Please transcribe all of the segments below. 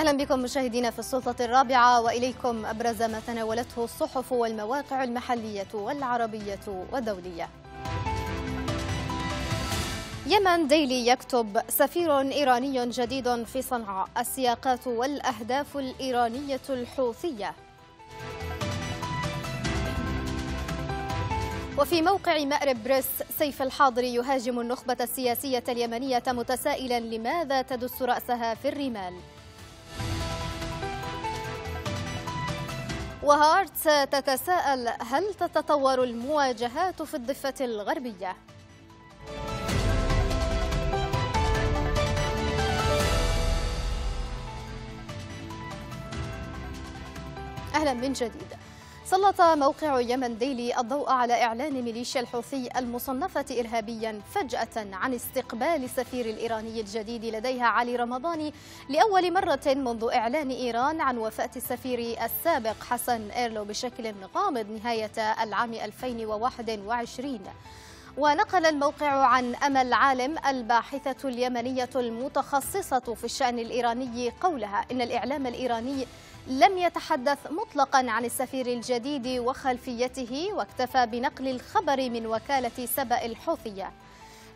أهلا بكم مشاهدينا في السلطة الرابعة وإليكم أبرز ما تناولته الصحف والمواقع المحلية والعربية والدولية. يمن ديلي يكتب سفير إيراني جديد في صنعاء السياقات والأهداف الإيرانية الحوثية. وفي موقع مأرب بريس سيف الحاضر يهاجم النخبة السياسية اليمنية متسائلا لماذا تدس رأسها في الرمال؟ وهارتس تتساءل هل تتطور المواجهات في الضفة الغربية؟ أهلا من جديد سلط موقع يمن ديلي الضوء على إعلان ميليشيا الحوثي المصنفة إرهابيا فجأة عن استقبال سفير الإيراني الجديد لديها علي رمضاني لأول مرة منذ إعلان إيران عن وفاة السفير السابق حسن إيرلو بشكل غامض نهاية العام 2021 ونقل الموقع عن أمل عالم الباحثة اليمنية المتخصصة في الشأن الإيراني قولها إن الإعلام الإيراني لم يتحدث مطلقا عن السفير الجديد وخلفيته واكتفى بنقل الخبر من وكالة سبأ الحوثية.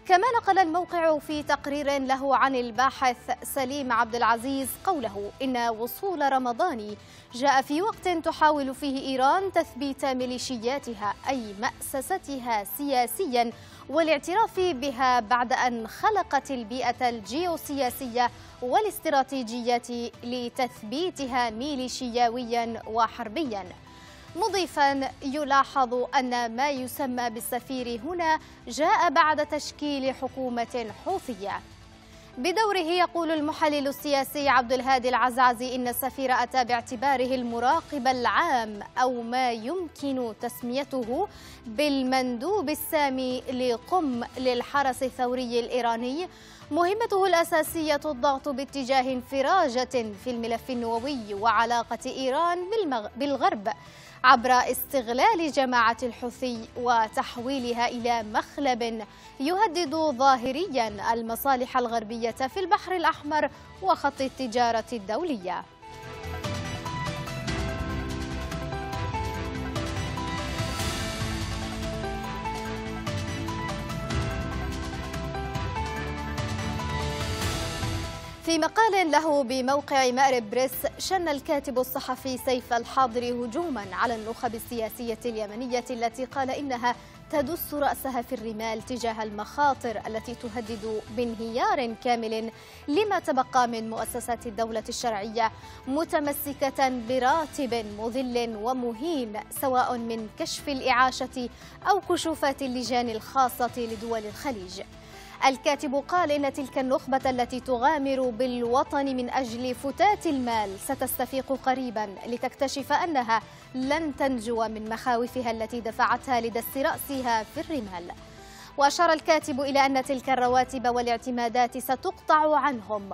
كما نقل الموقع في تقرير له عن الباحث سليم عبد العزيز قوله إن وصول رمضان جاء في وقت تحاول فيه إيران تثبيت ميليشياتها أي مأسستها سياسيا والاعتراف بها بعد أن خلقت البيئة الجيوسياسية والاستراتيجية لتثبيتها ميليشياويا وحربيا مضيفا يلاحظ أن ما يسمى بالسفير هنا جاء بعد تشكيل حكومة حوثية. بدوره يقول المحلل السياسي عبد الهادي العزازي إن السفير أتى باعتباره المراقب العام أو ما يمكن تسميته بالمندوب السامي لقم للحرس الثوري الإيراني مهمته الأساسية الضغط باتجاه انفراجة في الملف النووي وعلاقة إيران بالغرب عبر استغلال جماعة الحوثي وتحويلها إلى مخلب يهدد ظاهريا المصالح الغربية في البحر الأحمر وخط التجارة الدولية. في مقال له بموقع مأرب بريس شن الكاتب الصحفي سيف الحاضر هجوما على النخب السياسية اليمنية التي قال إنها تدس رأسها في الرمال تجاه المخاطر التي تهدد بانهيار كامل لما تبقى من مؤسسات الدولة الشرعية متمسكة براتب مذل ومهين سواء من كشف الإعاشة أو كشوفات اللجان الخاصة لدول الخليج. الكاتب قال إن تلك النخبة التي تغامر بالوطن من أجل فتات المال ستستفيق قريبا لتكتشف أنها لن تنجو من مخاوفها التي دفعتها لدس رأسها في الرمال. وأشار الكاتب إلى أن تلك الرواتب والإعتمادات ستقطع عنهم.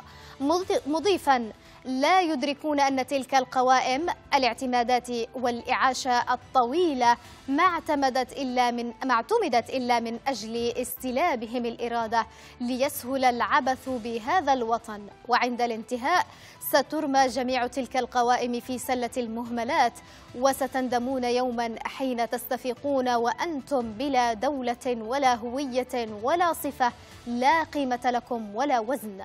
مضيفا لا يدركون أن تلك القوائم الاعتمادات والإعاشة الطويلة ما اعتمدت إلا من ما اعتمدت إلا من أجل استلابهم الإرادة ليسهل العبث بهذا الوطن. وعند الانتهاء سترمى جميع تلك القوائم في سلة المهملات وستندمون يوما حين تستفيقون وأنتم بلا دولة ولا هوية ولا صفة لا قيمة لكم ولا وزن.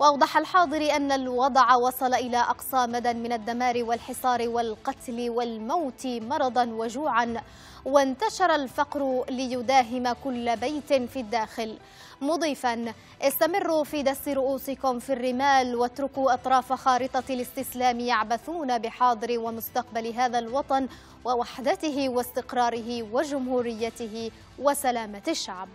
وأوضح الحاضر أن الوضع وصل إلى أقصى مدى من الدمار والحصار والقتل والموت مرضا وجوعا وانتشر الفقر ليداهم كل بيت في الداخل. مضيفا استمروا في دس رؤوسكم في الرمال واتركوا أطراف خارطة الاستسلام يعبثون بحاضر ومستقبل هذا الوطن ووحدته واستقراره وجمهوريته وسلامة الشعب.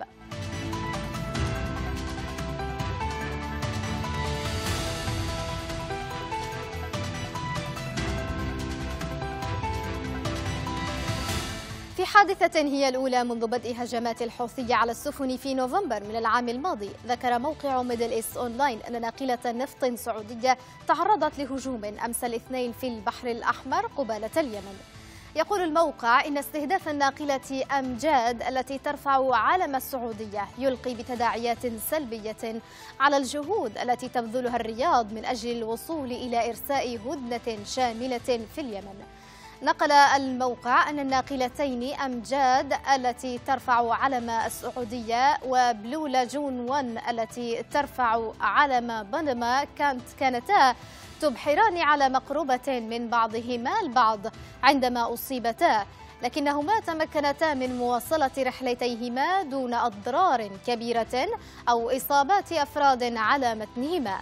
حادثة هي الأولى منذ بدء هجمات الحوثية على السفن في نوفمبر من العام الماضي. ذكر موقع ميدل إيست أونلاين أن ناقلة نفط سعودية تعرضت لهجوم أمس الاثنين في البحر الأحمر قبالة اليمن. يقول الموقع إن استهداف الناقلة أمجاد التي ترفع علم السعودية يلقي بتداعيات سلبية على الجهود التي تبذلها الرياض من أجل الوصول إلى إرساء هدنة شاملة في اليمن. نقل الموقع أن الناقلتين أمجاد التي ترفع علم السعودية وبلو لاجون 1 التي ترفع علم بنما كانت كانتا تبحران على مقربة من بعضهما البعض عندما أصيبتا. لكنهما تمكنتا من مواصلة رحلتيهما دون أضرار كبيرة أو إصابات أفراد على متنهما.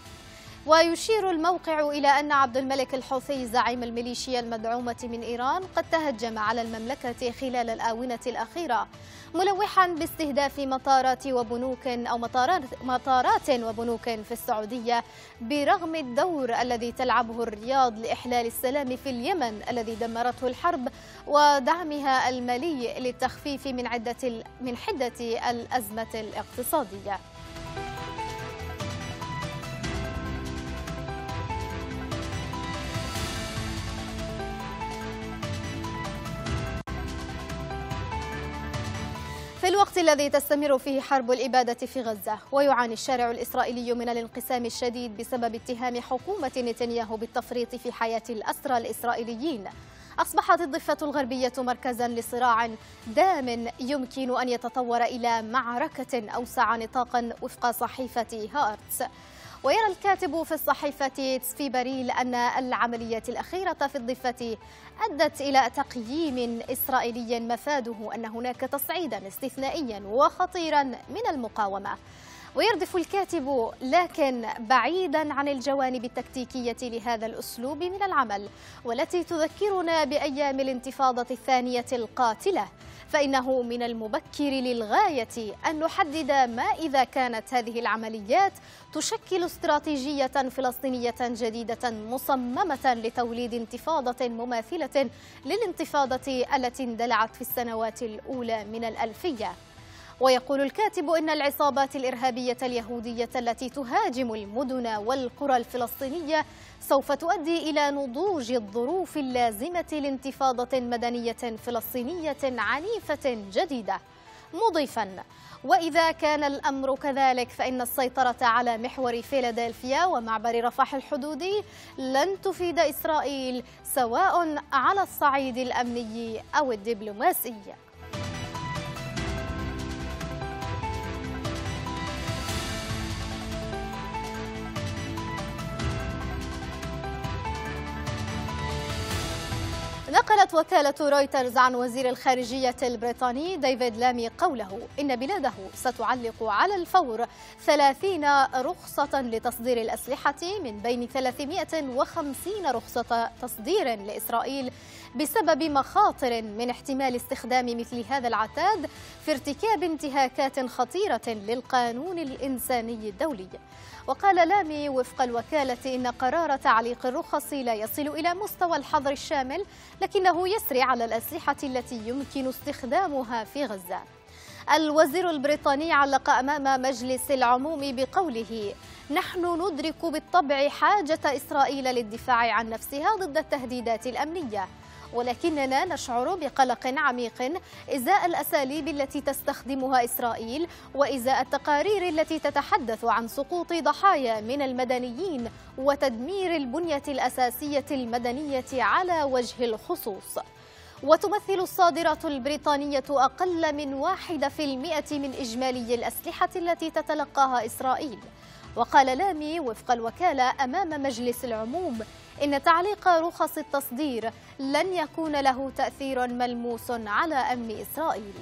ويشير الموقع إلى أن عبد الملك الحوثي زعيم الميليشيا المدعومة من إيران قد تهجم على المملكة خلال الآونة الأخيرة ملوحا باستهداف مطارات وبنوك أو مطارات, مطارات وبنوك في السعودية برغم الدور الذي تلعبه الرياض لإحلال السلام في اليمن الذي دمرته الحرب ودعمها المالي للتخفيف من عدة من حدة الأزمة الاقتصادية. الوقت الذي تستمر فيه حرب الإبادة في غزة ويعاني الشارع الإسرائيلي من الانقسام الشديد بسبب اتهام حكومة نتنياهو بالتفريط في حياة الأسرى الإسرائيليين. أصبحت الضفة الغربية مركزا لصراع دام يمكن أن يتطور إلى معركة أوسع نطاقا وفق صحيفة هارتس. ويرى الكاتب في الصحيفة تسفي بريل أن العمليات الأخيرة في الضفة أدت إلى تقييم إسرائيلي مفاده أن هناك تصعيدا استثنائيا وخطيرا من المقاومة. ويردف الكاتب لكن بعيدا عن الجوانب التكتيكية لهذا الأسلوب من العمل والتي تذكرنا بأيام الانتفاضة الثانية القاتلة فإنه من المبكر للغاية أن نحدد ما إذا كانت هذه العمليات تشكل استراتيجية فلسطينية جديدة مصممة لتوليد انتفاضة مماثلة للانتفاضة التي اندلعت في السنوات الأولى من الألفية. ويقول الكاتب إن العصابات الإرهابية اليهودية التي تهاجم المدن والقرى الفلسطينية سوف تؤدي إلى نضوج الظروف اللازمة لانتفاضة مدنية فلسطينية عنيفة جديدة. مضيفا وإذا كان الأمر كذلك فإن السيطرة على محور فيلادلفيا ومعبر رفح الحدودي لن تفيد إسرائيل سواء على الصعيد الأمني أو الدبلوماسي. نقلت وكالة رويترز عن وزير الخارجية البريطاني ديفيد لامي قوله إن بلاده ستعلق على الفور 30 رخصة لتصدير الأسلحة من بين 350 رخصة تصدير لإسرائيل. بسبب مخاطر من احتمال استخدام مثل هذا العتاد في ارتكاب انتهاكات خطيرة للقانون الإنساني الدولي. وقال لامي وفق الوكالة إن قرار تعليق الرخص لا يصل إلى مستوى الحظر الشامل لكنه يسري على الأسلحة التي يمكن استخدامها في غزة. الوزير البريطاني علق أمام مجلس العموم بقوله نحن ندرك بالطبع حاجة إسرائيل للدفاع عن نفسها ضد التهديدات الأمنية ولكننا نشعر بقلق عميق إزاء الأساليب التي تستخدمها إسرائيل وإزاء التقارير التي تتحدث عن سقوط ضحايا من المدنيين وتدمير البنية الأساسية المدنية على وجه الخصوص. وتمثل الصادرات البريطانية أقل من واحدة في المئة من إجمالي الأسلحة التي تتلقاها إسرائيل. وقال لامي وفق الوكالة أمام مجلس العموم إن تعليق رخص التصدير لن يكون له تأثير ملموس على أمن إسرائيل.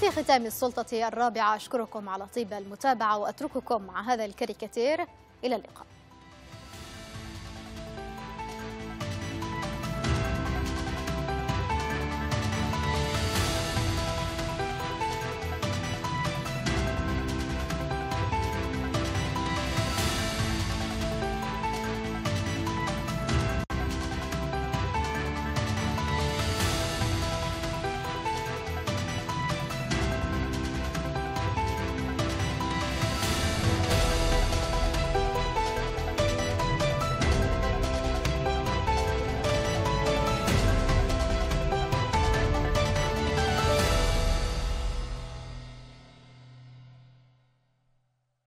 في ختام السلطة الرابعة أشكركم على طيب المتابعة وأترككم مع هذا الكاريكاتير. إلى اللقاء.